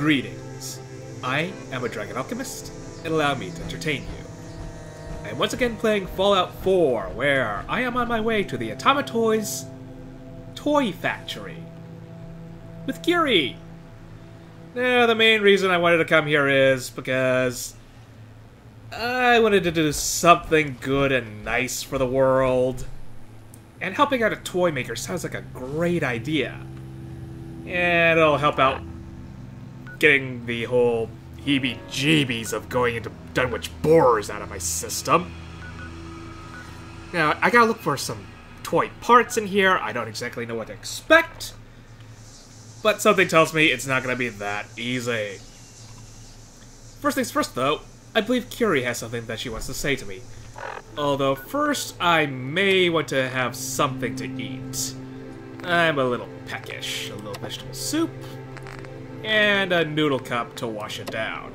Greetings. I am a dragon alchemist, and allow me to entertain you. I am once again playing Fallout 4, where I am on my way to the Atomatoys Toy Factory with Curie. Now, the main reason I wanted to come here is because I wanted to do something good and nice for the world. And helping out a toy maker sounds like a great idea. And it'll help out getting the whole heebie jeebies of going into Dunwich Borers out of my system. Now, I gotta look for some toy parts in here. I don't exactly know what to expect. But something tells me it's not gonna be that easy. First things first, though, I believe Curie has something that she wants to say to me. Although, first, I may want to have something to eat. I'm a little peckish. A little vegetable soup, and a noodle cup to wash it down.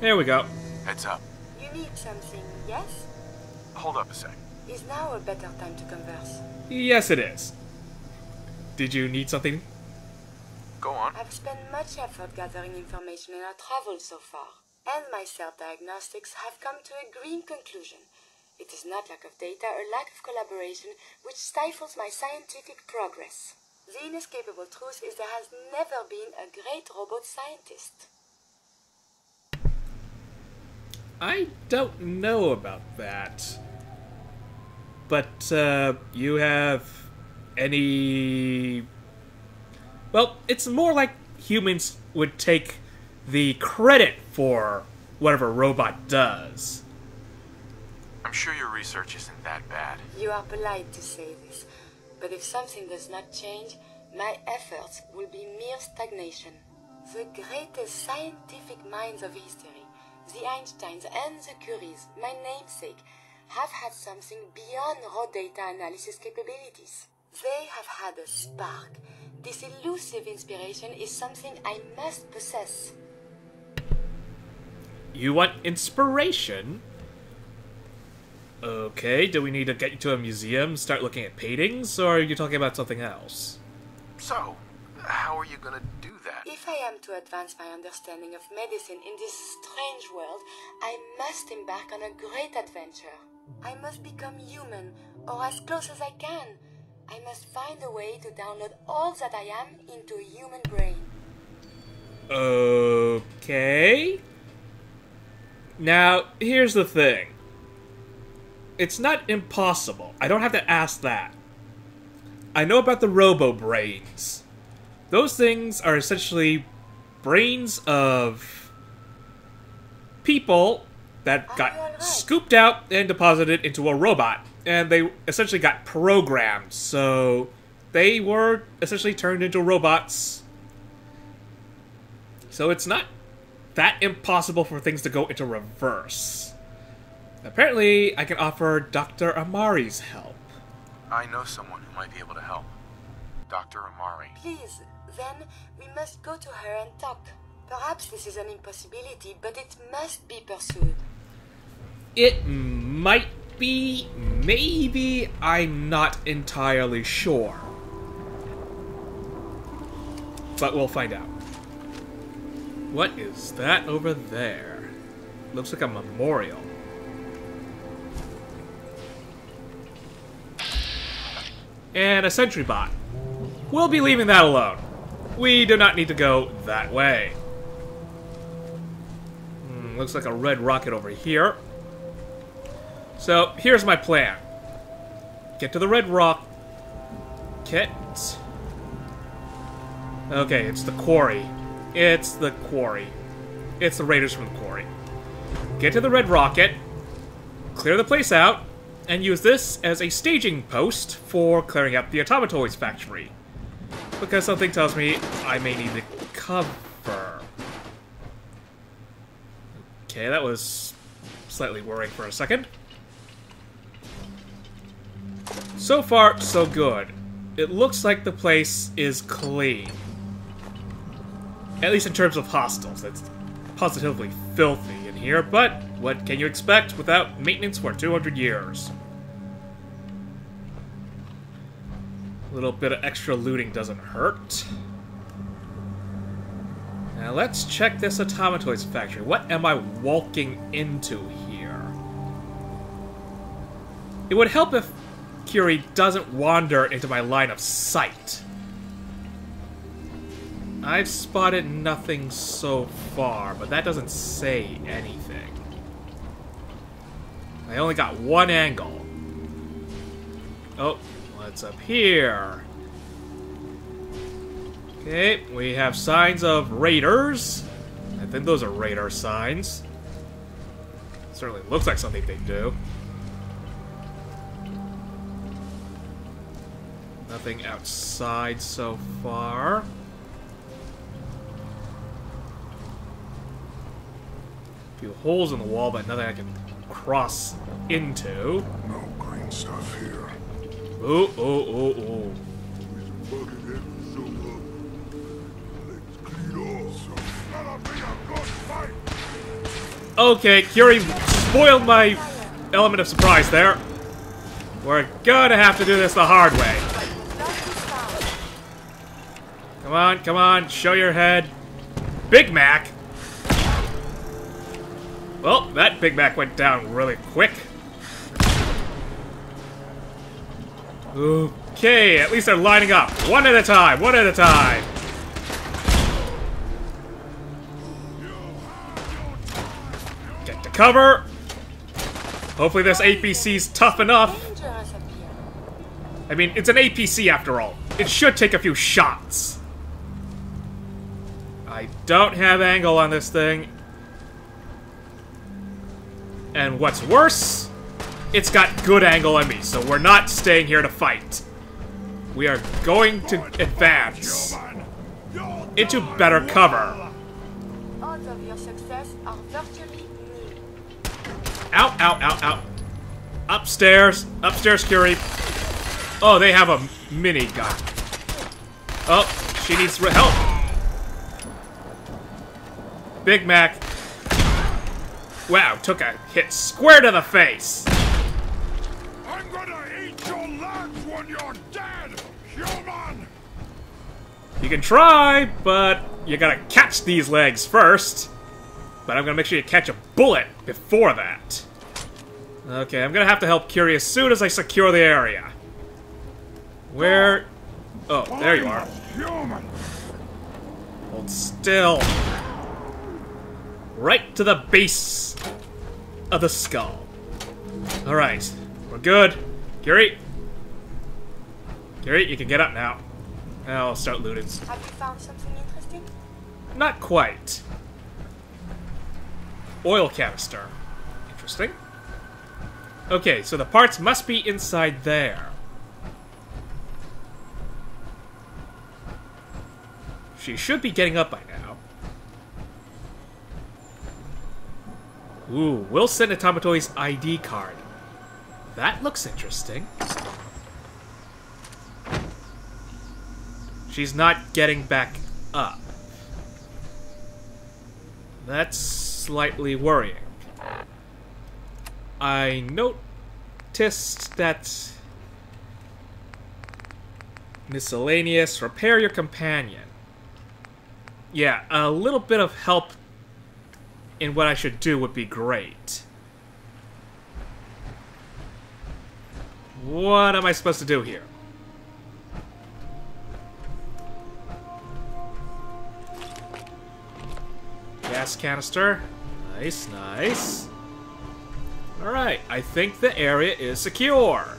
There we go. Heads up. You need something, yes? Hold up a sec. Is now a better time to converse? Yes, it is. Did you need something? Go on. I've spent much effort gathering information in our travels so far, and my self-diagnostics have come to a green conclusion. It is not lack of data or lack of collaboration which stifles my scientific progress. The inescapable truth is there has never been a great robot scientist. I don't know about that. But, uh, you have any. Well, it's more like humans would take the credit for whatever robot does. I'm sure your research isn't that bad. You are polite to say this, but if something does not change, my efforts will be mere stagnation. The greatest scientific minds of history, the Einsteins and the Curies, my namesake, have had something beyond raw data analysis capabilities. They have had a spark. This elusive inspiration is something I must possess. You want inspiration? Okay, do we need to get you to a museum, start looking at paintings, or are you talking about something else? So, how are you gonna do that? If I am to advance my understanding of medicine in this strange world, I must embark on a great adventure. I must become human, or as close as I can. I must find a way to download all that I am into a human brain. Okay. Now, here's the thing. It's not impossible. I don't have to ask that. I know about the robo brains. Those things are essentially brains of people that got scooped out and deposited into a robot. And they essentially got programmed. So they were essentially turned into robots. So it's not that impossible for things to go into reverse. Apparently, I can offer Dr. Amari's help. I know someone who might be able to help. Dr. Amari. Please, then we must go to her and talk. Perhaps this is an impossibility, but it must be pursued. It might be, maybe, I'm not entirely sure. But we'll find out. What is that over there? Looks like a memorial. And a sentry bot. We'll be leaving that alone. We do not need to go that way. Hmm, looks like a red rocket over here. So, here's my plan. Get to the red rock. Kit. Okay, it's the quarry. It's the quarry. It's the raiders from the quarry. Get to the red rocket. Clear the place out. And use this as a staging post for clearing up the Atomatoys factory. Because something tells me I may need the cover. Okay, that was slightly worrying for a second. So far, so good. It looks like the place is clean. At least in terms of hostels. It's positively filthy in here, but what can you expect without maintenance for 200 years? A little bit of extra looting doesn't hurt. Now let's check this Atomatoys factory. What am I walking into here? It would help if Curie doesn't wander into my line of sight. I've spotted nothing so far, but that doesn't say anything. I only got one angle. Oh, what's up here? Okay, we have signs of raiders. I think those are radar signs. Certainly looks like something they do. Nothing outside so far. A few holes in the wall, but nothing I can cross into. No green stuff here. Ooh, ooh, ooh, ooh. Okay, Curie spoiled my element of surprise there. We're gonna have to do this the hard way. Come on, come on, show your head. Big Mac! Well, that Big Mac went down really quick. Okay, at least they're lining up. One at a time, one at a time. Get to cover. Hopefully this APC's tough enough. I mean, it's an APC after all. It should take a few shots. I don't have angle on this thing. And what's worse, it's got good angle on me, so we're not staying here to fight. We are going to advance into better cover. Odds of your success are virtually. Out, out, out, out. Upstairs. Upstairs, Curie. Oh, they have a mini gun. Oh, she needs help. Big Mac. Wow, took a hit square to the face. You can try, but you gotta catch these legs first. But I'm gonna make sure you catch a bullet before that. Okay, I'm gonna have to help Curie as soon as I secure the area. Where... Oh, there you are. Hold still. Right to the base of the skull. Alright, we're good. Curie? Curie, you can get up now. I'll start looting. Have you found something interesting? Not quite. Oil canister. Interesting. Okay, so the parts must be inside there. She should be getting up by now. Ooh, we'll Wilson Atomatoys ID card. That looks interesting. She's not getting back up. That's slightly worrying. I noticed that miscellaneous repair your companion. Yeah, a little bit of help in what I should do would be great. What am I supposed to do here? Gas canister. Nice, nice. Alright, I think the area is secure.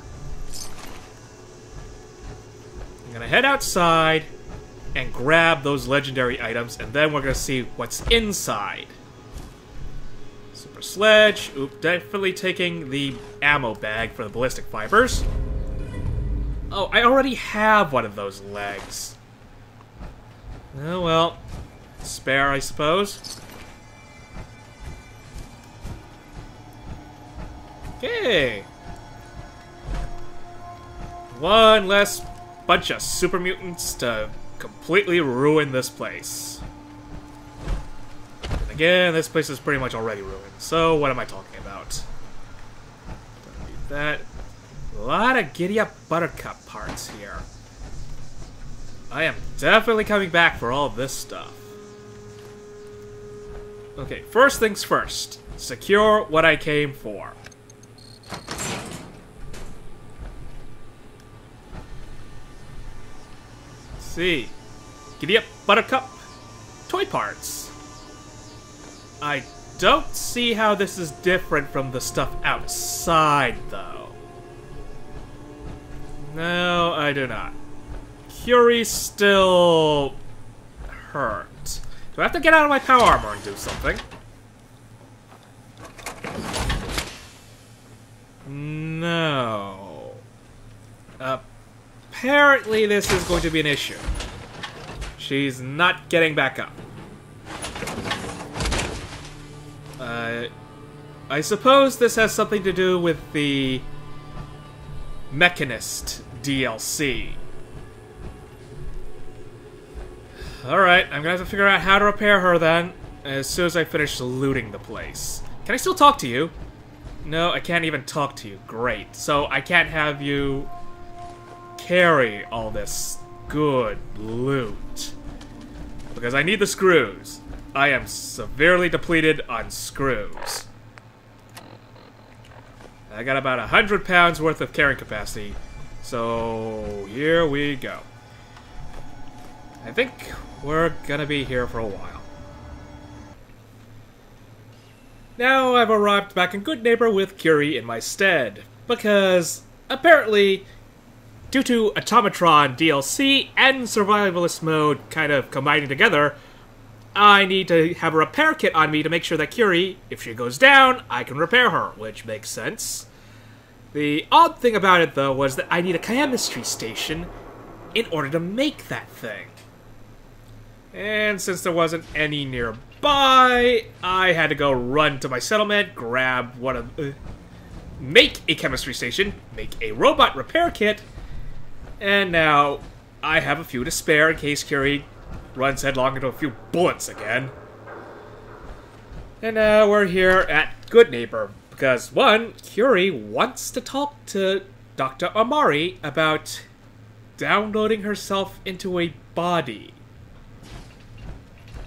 I'm gonna head outside and grab those legendary items, and then we're gonna see what's inside. Super sledge. Oop, definitely taking the ammo bag for the ballistic fibers. Oh, I already have one of those legs. Oh well. Spare, I suppose. Okay. One less bunch of super mutants to completely ruin this place. And again, this place is pretty much already ruined, so what am I talking about? Don't need that. A lot of Giddy Up Buttercup parts here. I am definitely coming back for all this stuff. Okay, first things first. Secure what I came for. Let's see. Giddy up, Buttercup. Toy parts. I don't see how this is different from the stuff outside, though. No, I do not. Curie's still hurt. Do I have to get out of my power armor and do something? No. Apparently this is going to be an issue. She's not getting back up. Uh, I suppose this has something to do with the Mechanist DLC. Alright, I'm gonna have to figure out how to repair her then, as soon as I finish looting the place. Can I still talk to you? No, I can't even talk to you. Great. So I can't have you carry all this good loot. Because I need the screws. I am severely depleted on screws. I got about a hundred pounds worth of carrying capacity. So here we go. I think we're gonna be here for a while. Now I've arrived back in Goodneighbor with Curie in my stead, because apparently, due to Automatron DLC and Survivalist mode kind of combining together, I need to have a repair kit on me to make sure that Curie, if she goes down, I can repair her, which makes sense. The odd thing about it, though, was that I need a chemistry station in order to make that thing. And since there wasn't any nearby, I had to go run to my settlement, grab one of. Uh, make a chemistry station, make a robot repair kit, and now I have a few to spare in case Curie runs headlong into a few bullets again. And now we're here at Goodneighbor, because one, Curie wants to talk to Dr. Amari about downloading herself into a body.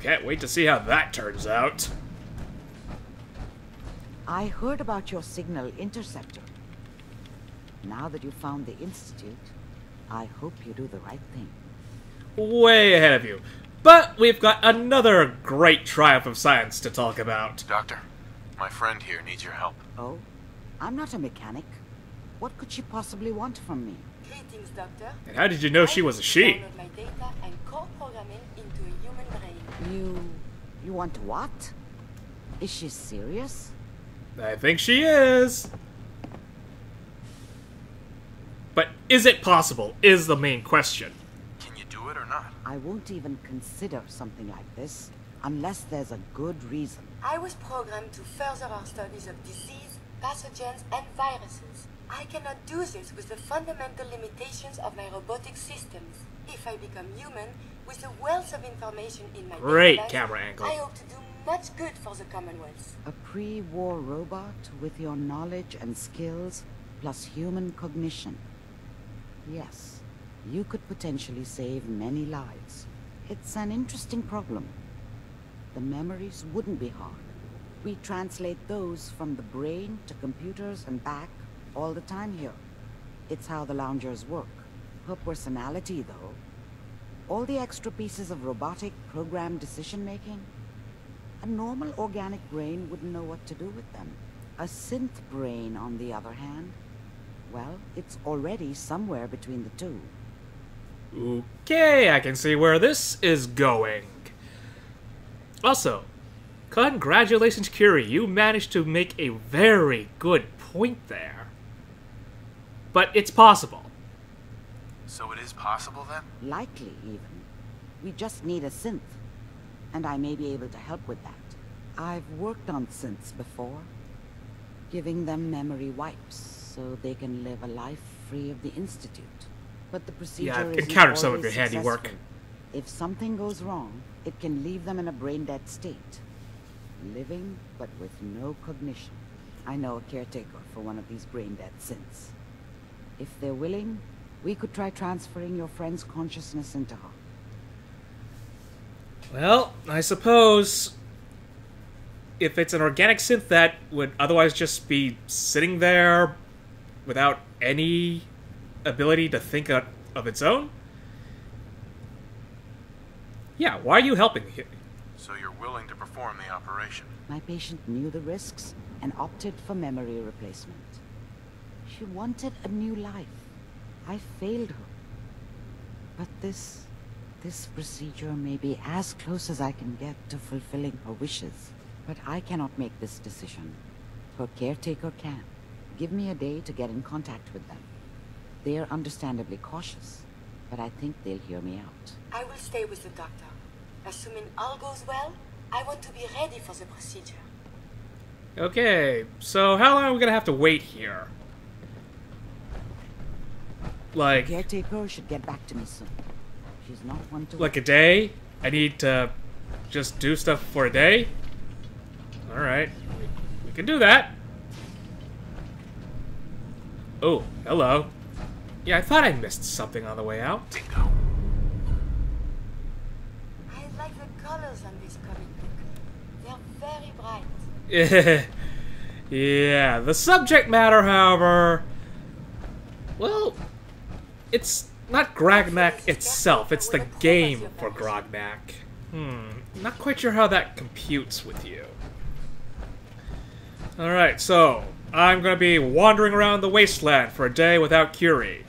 Can't wait to see how that turns out. I heard about your signal interceptor. Now that you've found the Institute, I hope you do the right thing. Way ahead of you. But we've got another great triumph of science to talk about. Doctor, my friend here needs your help. Oh? I'm not a mechanic. What could she possibly want from me? Greetings, Doctor. And how did you know she was a she? You... you want what? Is she serious? I think she is. But is it possible? Is the main question. Can you do it or not? I won't even consider something like this unless there's a good reason. I was programmed to further our studies of disease, pathogens, and viruses. I cannot do this with the fundamental limitations of my robotic systems. If I become human, with the wealth of information in my Great database, camera angle. I hope to do much good for the Commonwealth. A pre-war robot with your knowledge and skills plus human cognition. Yes, you could potentially save many lives. It's an interesting problem. The memories wouldn't be hard. We translate those from the brain to computers and back all the time here. It's how the loungers work. Her personality, though. All the extra pieces of robotic programmed decision-making. A normal organic brain wouldn't know what to do with them. A synth brain, on the other hand, well, it's already somewhere between the two. Okay, I can see where this is going. Also, congratulations, Curie. You managed to make a very good point there. But it's possible. So it is possible then? Likely, even. We just need a synth. And I may be able to help with that. I've worked on synths before. Giving them memory wipes so they can live a life free of the Institute. But the procedure Yeah, I've isn't encountered some of always your handiwork. successful. If something goes wrong, it can leave them in a brain-dead state. Living, but with no cognition. I know a caretaker for one of these brain-dead synths. If they're willing, we could try transferring your friend's consciousness into her. Well, I suppose if it's an organic synth that would otherwise just be sitting there without any ability to think of, of its own. Yeah, why are you helping me? So you're willing to perform the operation? My patient knew the risks and opted for memory replacement. She wanted a new life. I failed her. But this... this procedure may be as close as I can get to fulfilling her wishes. But I cannot make this decision. Her caretaker can. Give me a day to get in contact with them. They are understandably cautious, but I think they'll hear me out. I will stay with the doctor. Assuming all goes well, I want to be ready for the procedure. Okay, so how long are we gonna have to wait here? Like, Caretaker should get back to me soon. She's not one to... like a day? I need to just do stuff for a day? Alright, we, we can do that. Oh, hello. Yeah, I thought I missed something on the way out. Bingo. I like the colors on this comic book. They're very bright. yeah, the subject matter, however, well, it's not Grognak itself, it's the game for Grognak. Hmm, not quite sure how that computes with you. Alright, so, I'm gonna be wandering around the wasteland for a day without Curie.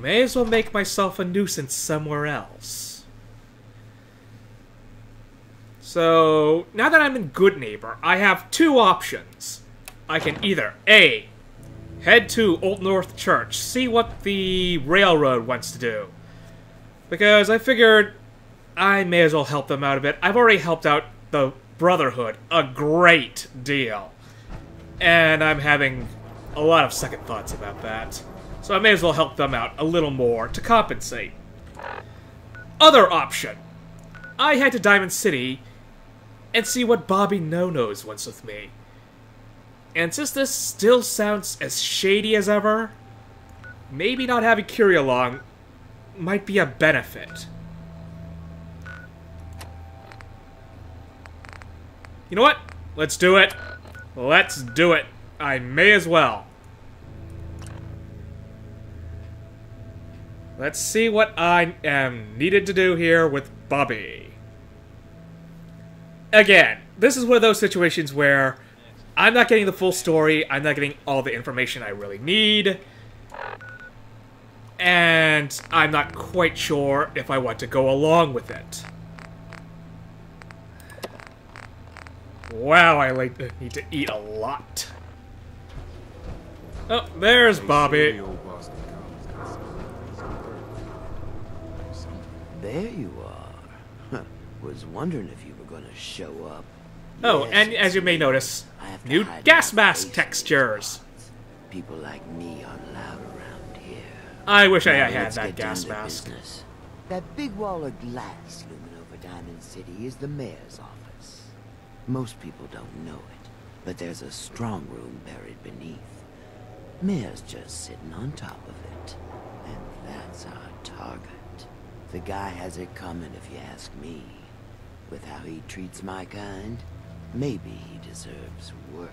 May as well make myself a nuisance somewhere else. So, now that I'm in Goodneighbor, I have two options. I can either A. Head to Old North Church, see what the railroad wants to do. Because I figured I may as well help them out a bit. I've already helped out the Brotherhood a great deal. And I'm having a lot of second thoughts about that. So I may as well help them out a little more to compensate. Other option. I head to Diamond City and see what Bobbi No-Nose wants with me. And since this still sounds as shady as ever, maybe not having Curie along might be a benefit. You know what? Let's do it. Let's do it. I may as well. Let's see what I am needed to do here with Bobbi. Again, this is one of those situations where I'm not getting the full story, I'm not getting all the information I really need, and I'm not quite sure if I want to go along with it. Wow, I like need to eat a lot. Oh, there's Bobbi. There you are. Was wondering if you were gonna show up. Oh, Yes, and as you may notice. I have new gas mask textures. People like me aren't allowed around here. I wish I Now had let's that gas mask. business. That big wall of glass looming over Diamond City is the mayor's office. Most people don't know it, but there's a strong room buried beneath. Mayor's just sitting on top of it, and that's our target. The guy has it coming if you ask me. With how he treats my kind, maybe he deserves worse.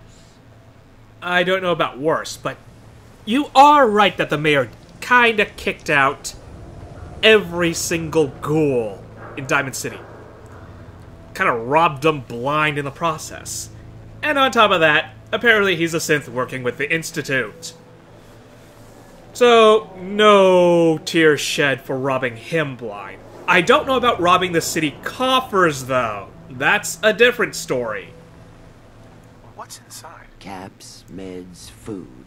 I don't know about worse, but you are right that the mayor kinda kicked out every single ghoul in Diamond City. Kinda robbed them blind in the process. And on top of that, apparently he's a synth working with the Institute. So, no tears shed for robbing him blind. I don't know about robbing the city coffers, though. That's a different story. What's inside? Caps, meds, food.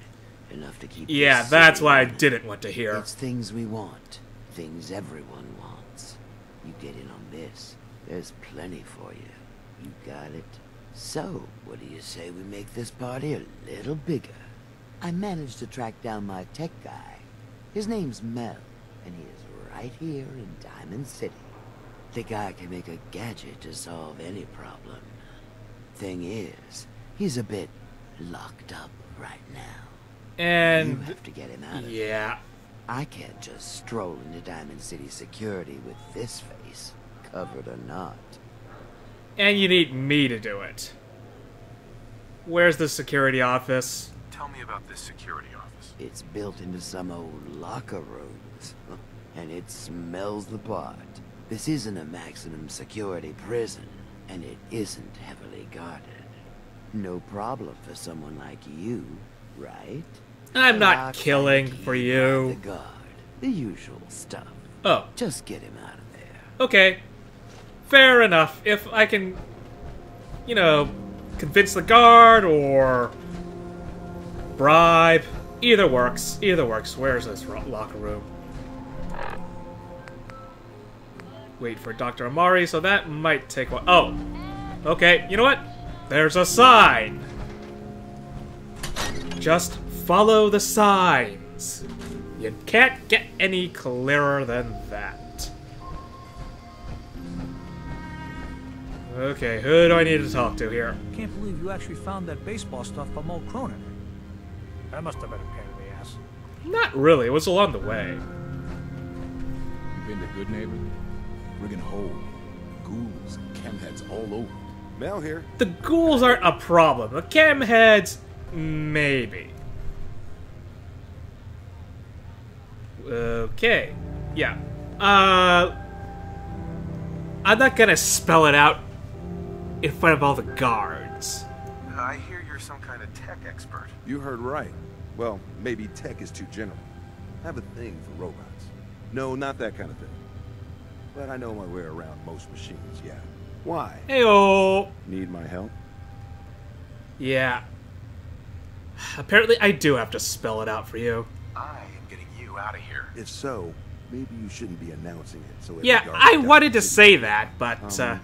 Enough to keep Yeah, that's city what I didn't want to hear. It's things we want. Things everyone wants. You get in on this. There's plenty for you. You got it. So, what do you say we make this party a little bigger? I managed to track down my tech guy. His name's Mel, and he is right here in Diamond City. The guy can make a gadget to solve any problem. Thing is, he's a bit locked up right now. And you have to get him out of yeah, I can't just stroll into Diamond City security with this face, covered or not. And you need me to do it. Where's the security office? Tell me about this security office. It's built into some old locker rooms, and it smells the part. This isn't a maximum security prison, and it isn't heavily guarded. No problem for someone like you, right? I'm not Lock, killing for you. The guard, the usual stuff. Oh, Just get him out of there. okay. Fair enough. If I can, you know, convince the guard or bribe, either works. Either works. Where's this locker room? Wait for Dr. Amari, so that might take one. Oh, okay. You know what? There's a sign. Just follow the signs. You can't get any clearer than that. Okay, who do I need to talk to here? Can't believe you actually found that baseball stuff from old Cronin. That must have been a pain in the ass. Not really, it was along the way. You been to Goodneighbor? Friggin' hole. Ghouls and chemheads all over. Mel here. The ghouls aren't a problem. The chem heads, maybe. Okay. Yeah. Uh. I'm not gonna spell it out in front of all the guards. I hear you're some kind of tech expert. You heard right. Well, maybe tech is too general. I have a thing for robots. No, not that kind of thing. But I know my way around most machines, yeah. Why? Heyo. Need my help? Yeah. Apparently, I do have to spell it out for you. I am getting you out of here. If so, maybe you shouldn't be announcing it. So Yeah, I wanted to say that, but uh, Um,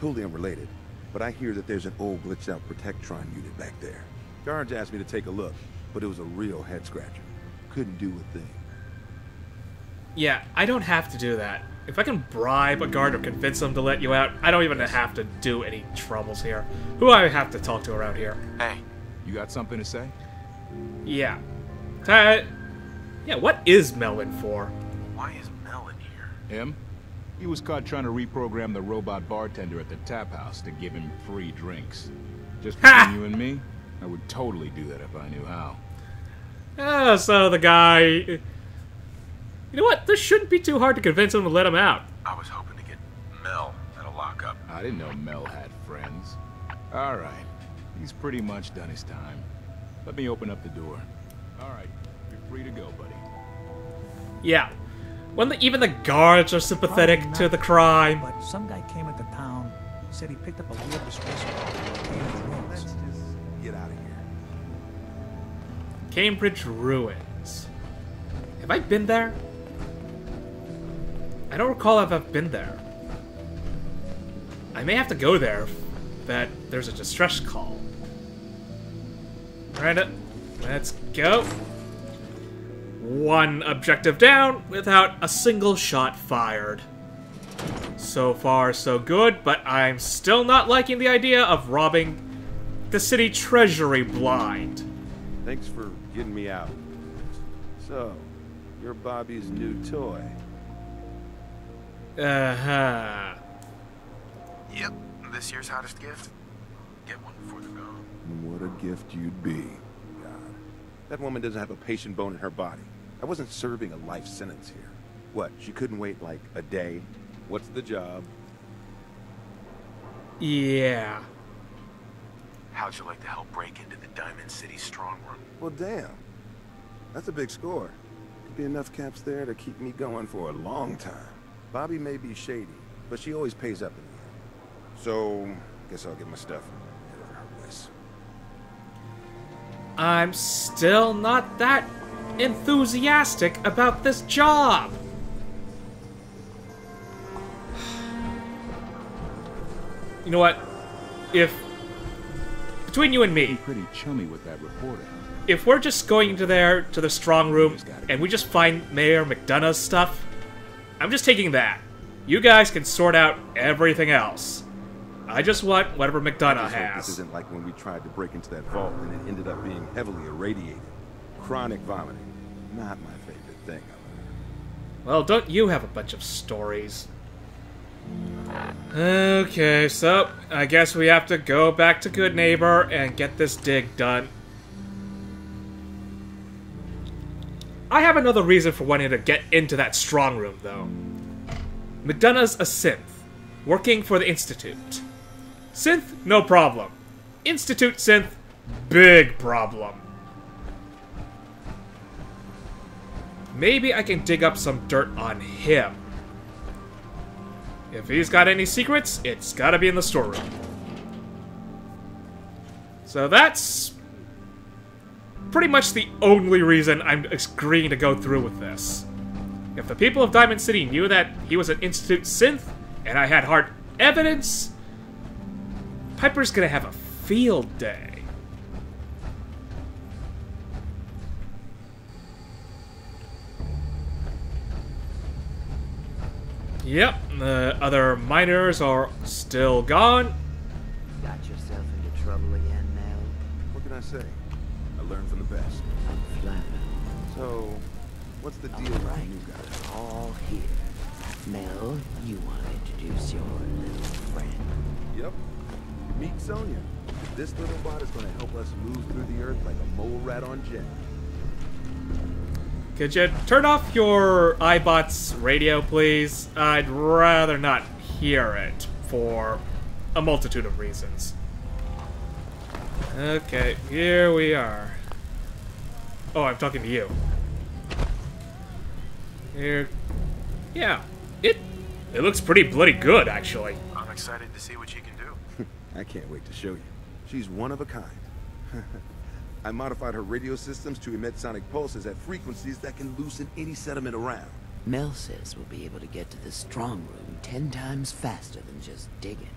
Totally unrelated, but I hear that there's an old glitched out Protectron unit back there. Guards asked me to take a look, but it was a real head scratcher. Couldn't do a thing. Yeah, I don't have to do that. If I can bribe a guard or convince them to let you out, I don't even have to do any troubles here. Who I have to talk to around here? Hey, You got something to say? Yeah. Uh, yeah, what is Melvin for? why is Mel in here? Him? He was caught trying to reprogram the robot bartender at the tap house to give him free drinks. Just between you and me, I would totally do that if I knew how. Oh, so the guy. You know what? This shouldn't be too hard to convince him to let him out. I was hoping to get Mel at a lockup. I didn't know Mel had friends. All right. He's pretty much done his time. Let me open up the door. All right. You're free to go, buddy. Yeah. When the, even the guards are sympathetic Probably to the crime. But some guy came into town, said he picked up a weird displacement. Let's just get out of here. Cambridge Ruins. Have I been there? I don't recall if I've been there. I may have to go there that there's a distress call. Alright, uh, let's go. One objective down without a single shot fired. So far, so good, but I'm still not liking the idea of robbing the city treasury blind. Thanks for getting me out. So, you're Bobbi's new toy. Uh huh. Yep, this year's hottest gift. Get one before they're gone. What a gift you'd be. God. That woman doesn't have a patient bone in her body. I wasn't serving a life sentence here. What, she couldn't wait like a day? What's the job? Yeah. How'd you like to help break into the Diamond City strong room? Well, damn. That's a big score. Could be enough caps there to keep me going for a long time. Bobbi may be shady, but she always pays up in the end. So, guess I'll get my stuff and head over her place. I'm still not that enthusiastic about this job. You know what? If between you and me, Pretty chummy with that reporter. if we're just going to there to the strong room and we just find Mayor McDonough's stuff, I'm just taking that. You guys can sort out everything else. I just want whatever McDonough has. This isn't like when we tried to break into that vault and it ended up being heavily irradiated. Chronic vomiting. Not my favorite thing. Well, don't you have a bunch of stories? Okay, so I guess we have to go back to Goodneighbor and get this dig done. I have another reason for wanting to get into that strong room, though. McDonough's a synth, working for the Institute. Synth, no problem. Institute synth, big problem. Maybe I can dig up some dirt on him. If he's got any secrets, it's gotta be in the storeroom. So that's pretty much the only reason I'm agreeing to go through with this. If the people of Diamond City knew that he was an Institute synth, and I had hard evidence, Piper's gonna have a field day. Yep, the other miners are still gone. Got yourself into trouble again, Mel? What can I say? What's the deal All with right, the new guy? all here. Mel, you want to introduce your little friend. Yep. Meet Sonya. This little bot is going to help us move through the earth like a mole rat on jet. Could you turn off your eyebot's radio, please? I'd rather not hear it for a multitude of reasons. Okay, here we are. Oh, I'm talking to you. Here. Yeah, it it looks pretty bloody good, actually. I'm excited to see what she can do. I can't wait to show you. She's one of a kind. I modified her radio systems to emit sonic pulses at frequencies that can loosen any sediment around. Mel says we'll be able to get to the strong room ten times faster than just digging.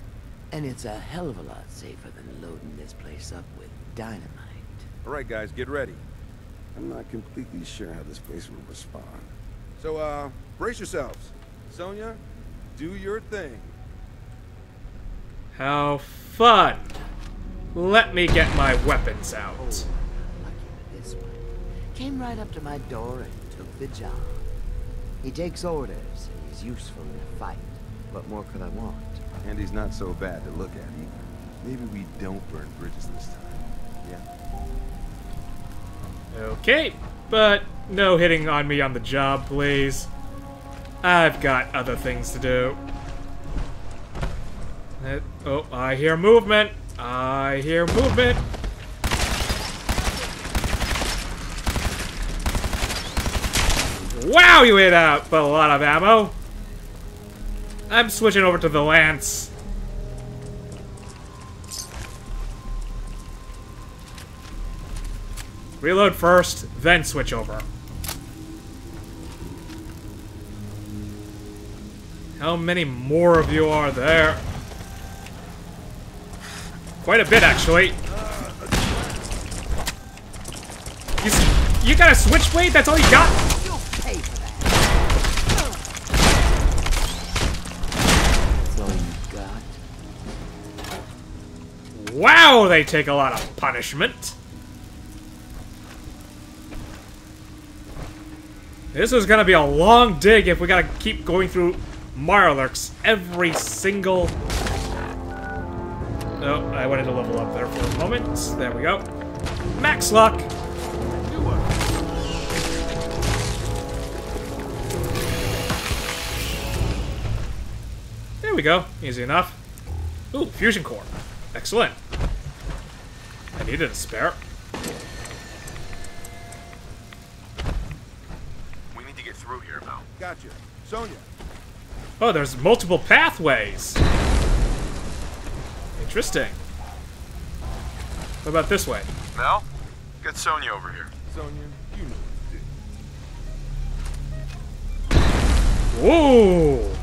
And it's a hell of a lot safer than loading this place up with dynamite. All right, guys, get ready. I'm not completely sure how this place will respond. So, uh, brace yourselves. Sonya, do your thing. How fun! Let me get my weapons out. Lucky with this one. Came right up to my door and took the job. He takes orders and he's useful in a fight. What more could I want? And he's not so bad to look at either. Maybe we don't burn bridges this time. Yeah? Okay, but no hitting on me on the job, please. I've got other things to do. Oh, I hear movement. I hear movement. Wow, you ate up a lot of ammo. I'm switching over to the lance. Reload first, then switch over. How many more of you are there? Quite a bit, actually. You, you got a switchblade? That's all you got? That's all you got? Wow, they take a lot of punishment. This is gonna be a long dig if we gotta keep going through Mirelurks every single... Oh, I wanted to level up there for a moment. There we go. Max luck! There we go. Easy enough. Ooh, fusion core. Excellent. I needed a spare. We need to get through here, Mel. Gotcha. Sonya, Oh, there's multiple pathways. Interesting. What about this way? Mel, get Sonya over here. Sonya, you know what to do. Whoa!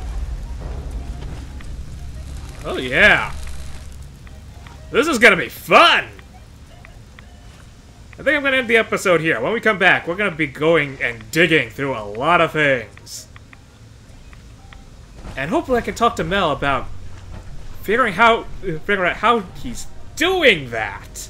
Oh yeah. This is gonna be fun! I think I'm gonna end the episode here. When we come back, we're gonna be going and digging through a lot of things. And hopefully I can talk to Mel about figuring how figuring out how he's doing that.